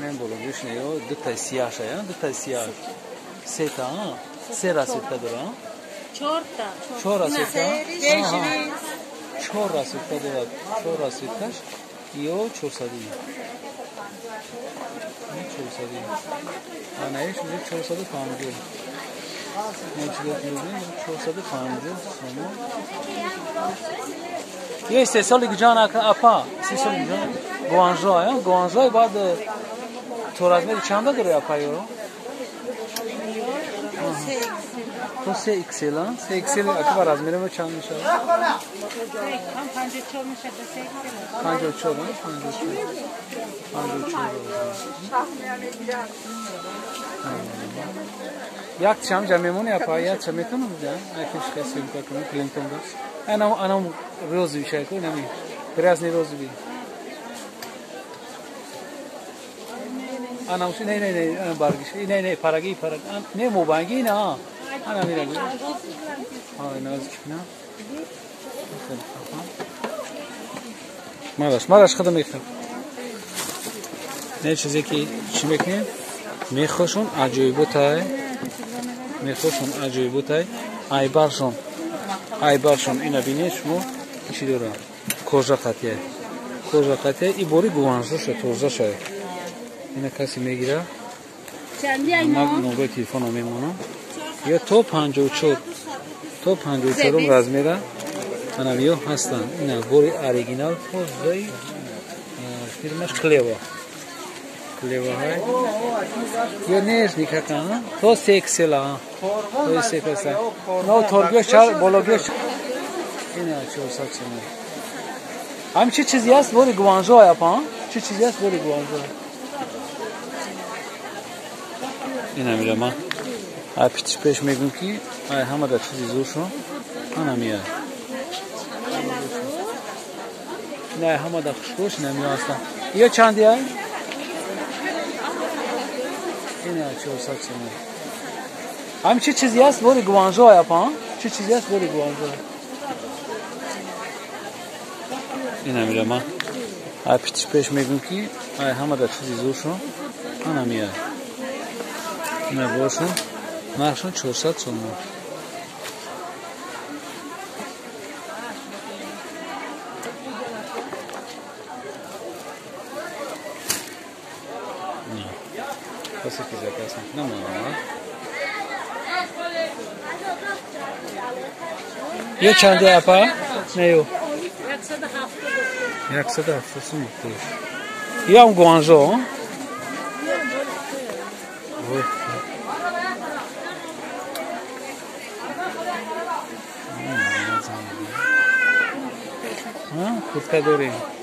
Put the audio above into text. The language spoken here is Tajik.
من بولو گوش نیو دو تا سیاه شاید دو تا سیاه سه تا ها سه را سه تا دارم چهار تا چهار را سه تا چهار را سه تا دارم چهار را سه تاش یو چهار سادی نه چهار سادی آنایش میشه چهار سادی پانجو موجودات میبینیم چهار سادی پانجو سامان یه سه سالی گجان اپا سه سالی گجان گوانجا گوانجا بعد sonrasında içinde duruyor yapıyor. तो से एक्सेल हाँ से एक्सेल अखबार आज मेरे में छान निशा पाँच और छोड़ पाँच और छोड़ पाँच और छोड़ yak cham jamemun ya pa ya chametun ja akim shkha sim ka kun klinton gas ana ana rozu shay ko nami biraz ne rozu bi Ana bargiş. Ne ne paragi parag. Ne mu bangi na. Ana mira gü. Ha nazik na. Мадаш, мадаш хадам мехам. Не чизе ки чӣ мекунем? Мехошон аҷоиботай. Мехошон аҷоиботай. Айбаршон. Айбаршон ина бинед шумо чӣ дорам? Кожа қатия. Кожа қатия и бори гуванжо ша тоза шая. Ина касе мегира. Мак номрои телефона мемонам. Ё то 54 то 54 размера анам ё ҳастанд. Ина бори оригинал позаи фирмаш клева. Клеваҳай ё нежни какана то сексела то сексела. Но торгиёш чар бологиёш ина чорсад сомон ҳам чӣ чизе аст? Бори гуванжо япа чӣ чизе аст? Бори гуванжо ина мирама ай питиш пеш мегӯм ки ай ҳамада чизи зур шо анамия نه همه در خوشگوش نمیاستن یا چندی های؟ اینه چه سات سمه هم چه چیزی هست بوری گوانجو های اپا چه چیزی هست بوری گوانجو اینه میره من ای پیچ پیش میگم که ای همه در چیزی زور شو انا میاد اینه باشون نقشون 400 سومه Você quiser peça na mão, né? یه چنده اپا؟ نه یو یکصد هفته سو یا اون گوانجو favor. Ah, pescadorinho.